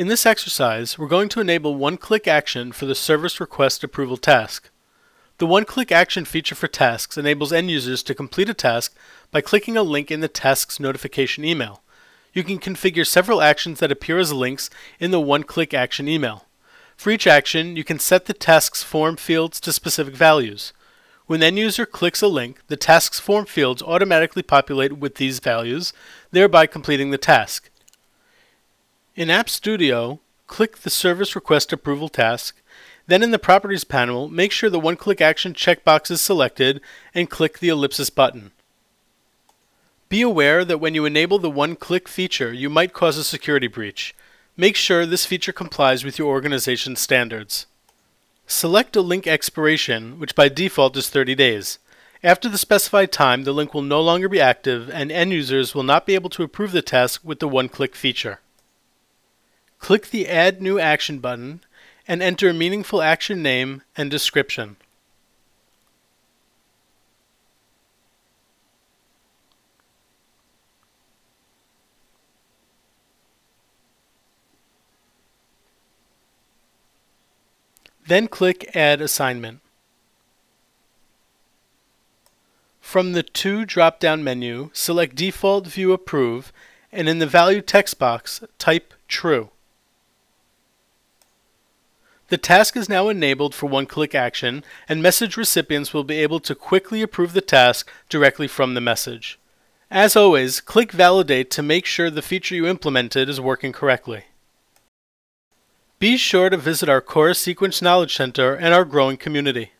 In this exercise, we're going to enable one-click action for the service request approval task. The one-click action feature for tasks enables end users to complete a task by clicking a link in the task's notification email. You can configure several actions that appear as links in the one-click action email. For each action, you can set the task's form fields to specific values. When the end user clicks a link, the task's form fields automatically populate with these values, thereby completing the task. In App Studio, click the Service Request Approval task. Then in the Properties panel, make sure the one-click action checkbox is selected and click the ellipsis button. Be aware that when you enable the one-click feature, you might cause a security breach. Make sure this feature complies with your organization's standards. Select a link expiration, which by default is 30 days. After the specified time, the link will no longer be active and end users will not be able to approve the task with the one-click feature. Click the Add New Action button and enter a meaningful action name and description. Then click Add Assignment. From the To drop-down menu, select Default View Approve and in the Value text box, type True. The task is now enabled for one-click action, and message recipients will be able to quickly approve the task directly from the message. As always, click Validate to make sure the feature you implemented is working correctly. Be sure to visit our Core Sequence Knowledge Center and our growing community.